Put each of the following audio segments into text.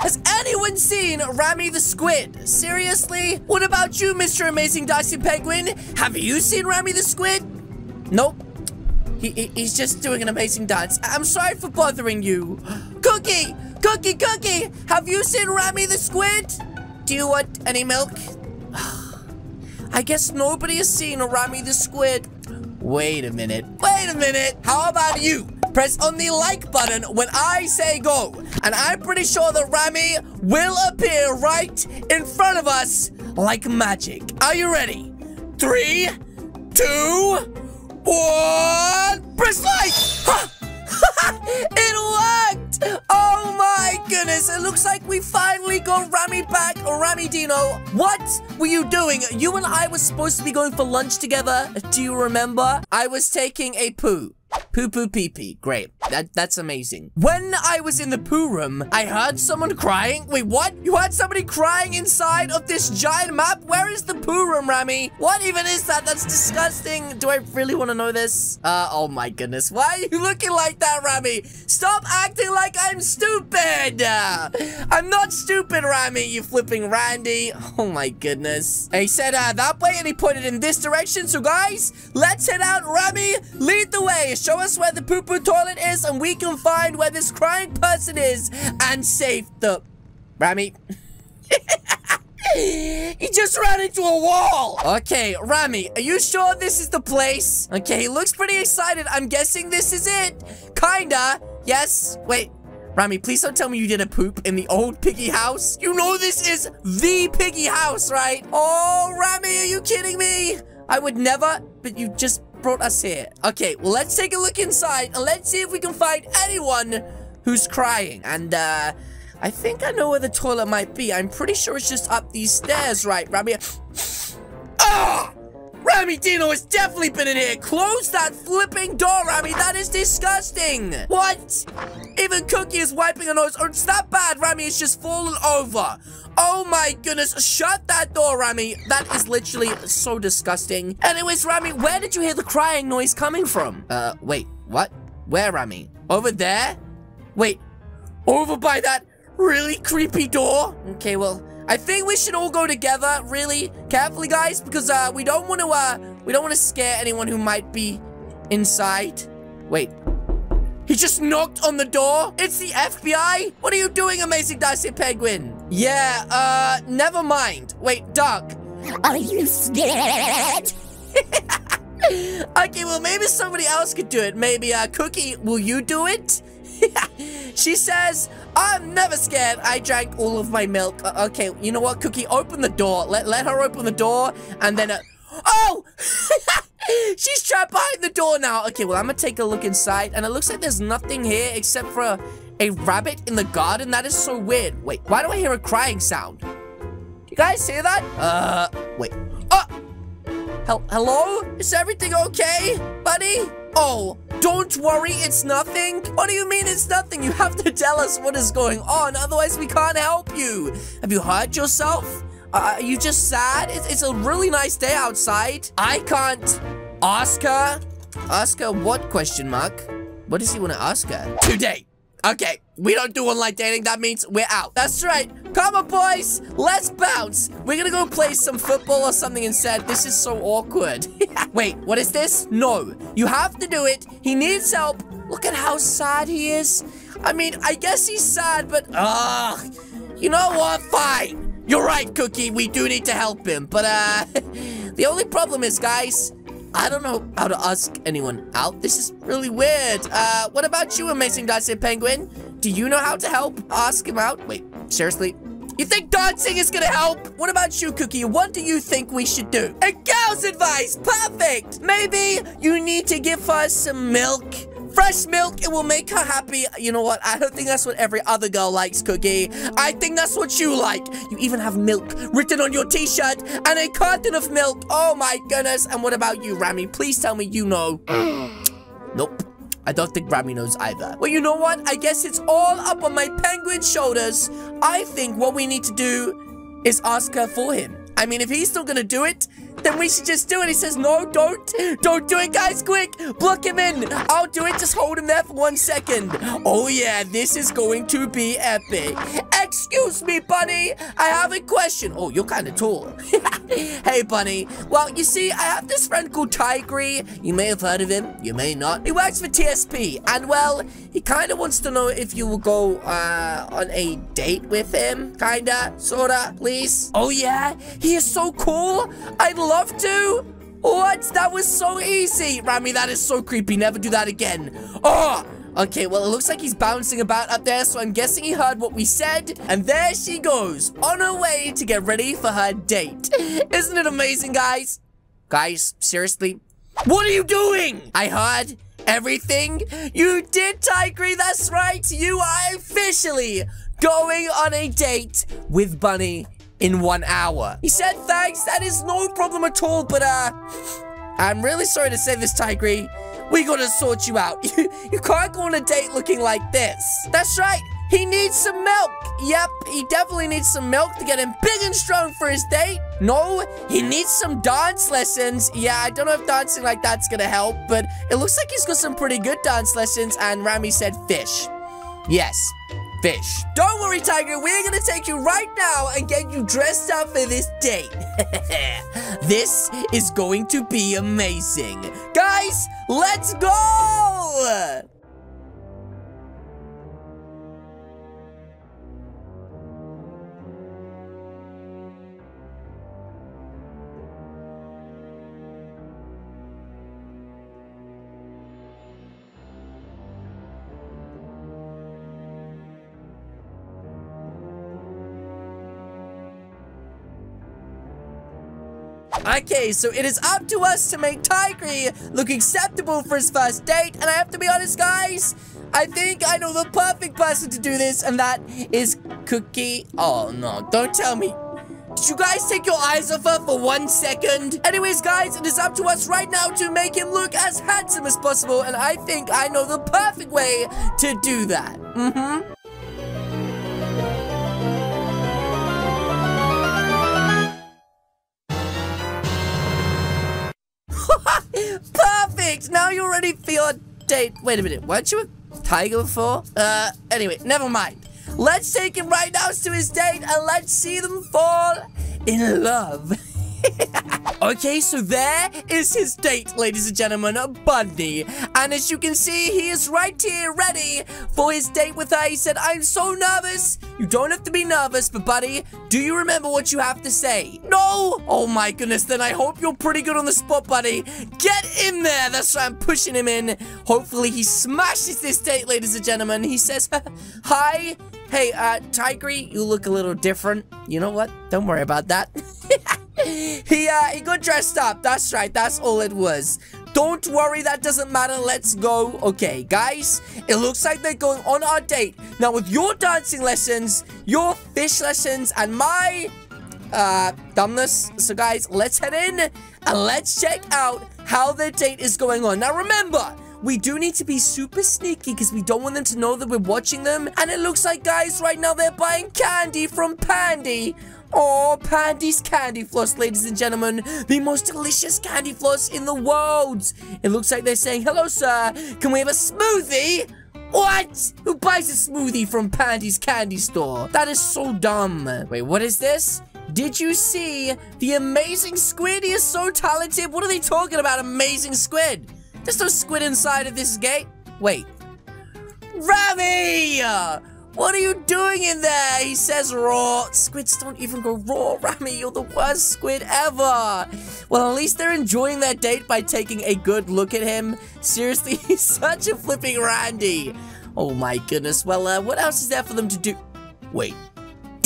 Has anyone seen Rami the Squid? Seriously? What about you, Mr. Amazing Dicey Penguin? Have you seen Rami the Squid? Nope. He, he, he's just doing an amazing dance. I'm sorry for bothering you. Cookie! Cookie, Cookie! Have you seen Rami the Squid? Do you want any milk? I guess nobody has seen Rami the Squid. Wait a minute. Wait a minute. How about you? Press on the like button when I say go. And I'm pretty sure that Rami will appear right in front of us like magic. Are you ready? Three, two, one. Press like! it worked! Oh my goodness, it looks like we finally got Rami back. Rami Dino, what were you doing? You and I were supposed to be going for lunch together. Do you remember? I was taking a poo. Poo poo pee pee. Great. That that's amazing. When I was in the poo room, I heard someone crying. Wait, what? You heard somebody crying inside of this giant map? Where is the poo room, Rami? What even is that? That's disgusting. Do I really want to know this? Uh, oh my goodness. Why are you looking like that, Rami? Stop acting like I'm stupid. Uh, I'm not stupid, Rami, you flipping Randy. Oh my goodness. He said uh, that way and he pointed in this direction. So guys, let's head out. Rami, lead the way. Show us where the poo-poo toilet is and we can find where this crying person is and save the... Rami? he just ran into a wall. Okay, Rami, are you sure this is the place? Okay, he looks pretty excited. I'm guessing this is it. Kinda. Yes. Wait. Rami, please don't tell me you did a poop in the old piggy house. You know this is the piggy house, right? Oh, Rami, are you kidding me? I would never, but you just brought us here. Okay, well, let's take a look inside and let's see if we can find anyone who's crying. And, uh, I think I know where the toilet might be. I'm pretty sure it's just up these stairs, right, Rami? Ah! Rami Dino has definitely been in here. Close that flipping door, Rami. That is disgusting. What? Even Cookie is wiping her nose. Oh, it's that bad. Rami is just fallen over. Oh my goodness. Shut that door, Rami. That is literally so disgusting. Anyways, Rami, where did you hear the crying noise coming from? Uh, wait. What? Where, Rami? Over there? Wait. Over by that really creepy door? Okay, well... I think we should all go together really carefully, guys, because uh, we don't want to uh, we don't want to scare anyone who might be inside. Wait. He just knocked on the door? It's the FBI? What are you doing, Amazing Dicey Penguin? Yeah, uh, never mind. Wait, Duck. Are you scared? okay, well, maybe somebody else could do it. Maybe, uh, Cookie, will you do it? she says, I'm never scared. I drank all of my milk. Uh, okay, you know what, Cookie? Open the door. Let, let her open the door, and then... Uh, oh! She's trapped behind the door now. Okay, well, I'm gonna take a look inside, and it looks like there's nothing here except for a, a rabbit in the garden. That is so weird. Wait, why do I hear a crying sound? You guys hear that? Uh, wait. Oh! Hel hello? Is everything okay, buddy? Oh, don't worry, it's nothing. What do you mean it's nothing? You have to tell us what is going on, otherwise we can't help you. Have you hurt yourself? Uh, are you just sad? It's, it's a really nice day outside. I can't ask her. Ask her what question mark? What does he want to ask her? Today. Okay, we don't do online dating. That means we're out. That's right. Come on, boys. Let's bounce. We're gonna go play some football or something instead. This is so awkward. Wait, what is this? No, you have to do it. He needs help. Look at how sad he is. I mean, I guess he's sad, but ugh. You know what? Fine. You're right, Cookie. We do need to help him. But, uh, the only problem is, guys, I don't know how to ask anyone out. This is really weird. Uh, what about you, Amazing Dancing Penguin? Do you know how to help ask him out? Wait, seriously? You think dancing is gonna help? What about you, Cookie? What do you think we should do? A gal's advice! Perfect! Maybe you need to give us some milk fresh milk. It will make her happy. You know what? I don't think that's what every other girl likes, Cookie. I think that's what you like. You even have milk written on your t-shirt and a carton of milk. Oh my goodness. And what about you, Rami? Please tell me you know. nope. I don't think Rami knows either. Well, you know what? I guess it's all up on my penguin shoulders. I think what we need to do is ask her for him. I mean, if he's still gonna do it, then we should just do it. He says, no, don't. Don't do it, guys. Quick. Block him in. I'll do it. Just hold him there for one second. Oh, yeah. This is going to be epic. Excuse me, Bunny. I have a question. Oh, you're kind of tall. hey, Bunny. Well, you see, I have this friend called Tigry. You may have heard of him. You may not. He works for TSP. And, well, he kind of wants to know if you will go uh, on a date with him. Kinda. Sorta. Please. Oh, yeah? He is so cool. I'd love to. What? That was so easy. Rami, that is so creepy. Never do that again. Oh! Okay, well, it looks like he's bouncing about up there, so I'm guessing he heard what we said. And there she goes, on her way to get ready for her date. Isn't it amazing, guys? Guys, seriously? What are you doing? I heard everything. You did, Tigry, that's right. You are officially going on a date with Bunny in one hour. He said thanks, that is no problem at all, but uh, I'm really sorry to say this, Tigry. We gotta sort you out. You, you can't go on a date looking like this. That's right. He needs some milk. Yep, he definitely needs some milk to get him big and strong for his date. No, he needs some dance lessons. Yeah, I don't know if dancing like that's gonna help, but it looks like he's got some pretty good dance lessons, and Rami said fish. Yes, fish. Don't worry, Tiger. We're gonna take you right now and get you dressed up for this date. this is going to be amazing. Guys, let's go! Okay, so it is up to us to make Tigry look acceptable for his first date. And I have to be honest, guys, I think I know the perfect person to do this, and that is Cookie. Oh, no, don't tell me. Did you guys take your eyes off her for one second? Anyways, guys, it is up to us right now to make him look as handsome as possible, and I think I know the perfect way to do that. Mm-hmm. Perfect! Now you're ready for your date. Wait a minute, weren't you a tiger before? Uh, anyway, never mind. Let's take him right now to his date and let's see them fall in love. okay, so there is his date, ladies and gentlemen, Bunny. And as you can see, he is right here ready for his date with her. He said, I'm so nervous. You don't have to be nervous, but buddy, do you remember what you have to say? No! Oh my goodness, then I hope you're pretty good on the spot, buddy. Get in there. That's why I'm pushing him in. Hopefully he smashes this date, ladies and gentlemen. He says, hi. Hey, uh, Tigry, you look a little different. You know what? Don't worry about that. he, uh, he got dressed up. That's right. That's all it was. Don't worry, that doesn't matter. Let's go. Okay, guys, it looks like they're going on our date. Now, with your dancing lessons, your fish lessons, and my, uh, dumbness. So, guys, let's head in and let's check out how their date is going on. Now, remember, we do need to be super sneaky because we don't want them to know that we're watching them. And it looks like, guys, right now they're buying candy from Pandy. Oh, Pandy's Candy Floss, ladies and gentlemen. The most delicious candy floss in the world. It looks like they're saying, hello, sir. Can we have a smoothie? What? Who buys a smoothie from Pandy's Candy Store? That is so dumb. Wait, what is this? Did you see the amazing squid? He is so talented. What are they talking about, amazing squid? There's no squid inside of this gate. Wait. Rami! What are you doing in there? He says raw. Squids don't even go raw. Rami, you're the worst squid ever. Well, at least they're enjoying their date by taking a good look at him. Seriously, he's such a flipping Randy. Oh my goodness. Well, uh, what else is there for them to do? Wait.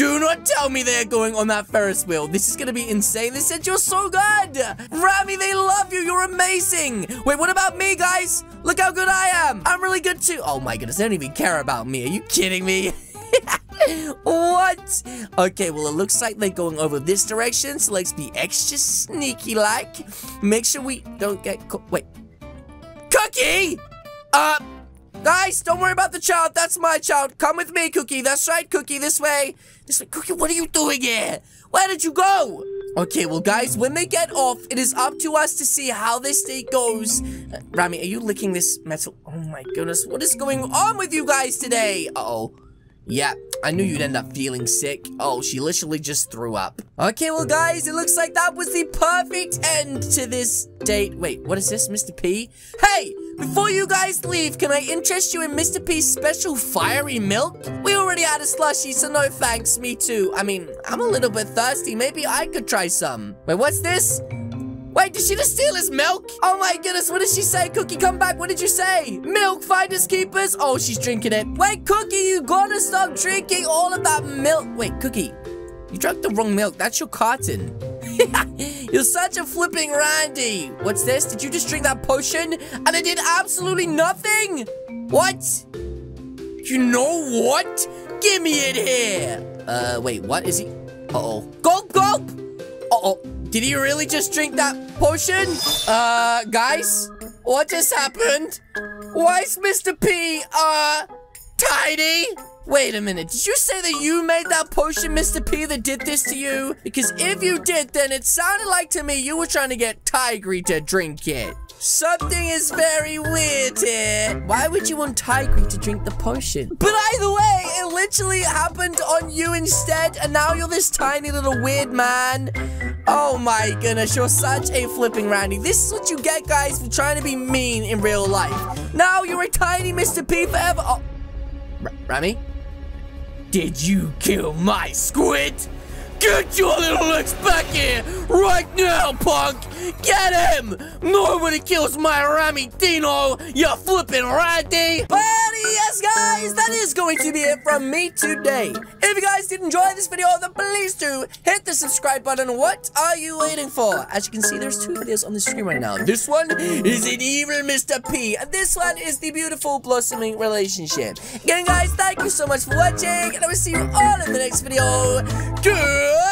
Do not tell me they're going on that Ferris wheel. This is gonna be insane. They said you're so good. Rami, they love you. You're amazing. Wait, what about me, guys? Look how good I am. I'm really good too. Oh my goodness, they don't even care about me. Are you kidding me? what? Okay, well, it looks like they're going over this direction, so let's be extra sneaky-like. Make sure we don't get. Wait. Cookie! Uh, Guys, don't worry about the child. That's my child. Come with me, Cookie. That's right, Cookie. This way. This way. Cookie, what are you doing here? Where did you go? Okay, well, guys, when they get off, it is up to us to see how this date goes. Uh, Rami, are you licking this metal? Oh my goodness, what is going on with you guys today? Uh-oh. Yeah, I knew you'd end up feeling sick. Oh, she literally just threw up. Okay, well, guys, it looks like that was the perfect end to this date. Wait, what is this, Mr. P? Hey, before you guys leave, can I interest you in Mr. P's special fiery milk? We already had a slushie, so no thanks, me too. I mean, I'm a little bit thirsty. Maybe I could try some. Wait, what's this? Wait, did she just steal his milk? Oh my goodness, what did she say? Cookie, come back. What did you say? Milk, finders keepers. Oh, she's drinking it. Wait, Cookie, you gotta stop drinking all of that milk. Wait, Cookie, you drank the wrong milk. That's your carton. You're such a flipping Randy. What's this? Did you just drink that potion? And it did absolutely nothing? What? You know what? Give me it here. Uh, wait, what is he? Uh-oh. Gulp, gulp. Uh-oh. Did he really just drink that potion? Uh, guys? What just happened? Why is Mr. P, uh, tiny? Wait a minute, did you say that you made that potion, Mr. P, that did this to you? Because if you did, then it sounded like to me you were trying to get Tigry to drink it. Something is very weird here. Why would you want Tigry to drink the potion? But either way, it literally happened on you instead, and now you're this tiny little weird man. Oh my goodness, you're such a flipping Randy. This is what you get, guys, for trying to be mean in real life. Now you're a tiny Mr. P forever. Oh, R Rami? Did you kill my squid? Get your little legs back here right now, punk! Get him! Nobody kills my Rami Dino, you! But yes, guys, going to be it from me today. If you guys did enjoy this video, then please do hit the subscribe button. What are you waiting for? As you can see, there's two videos on the screen right now. This one is an evil Mr. P, and this one is the beautiful blossoming relationship. Again, guys, thank you so much for watching, and I will see you all in the next video. Good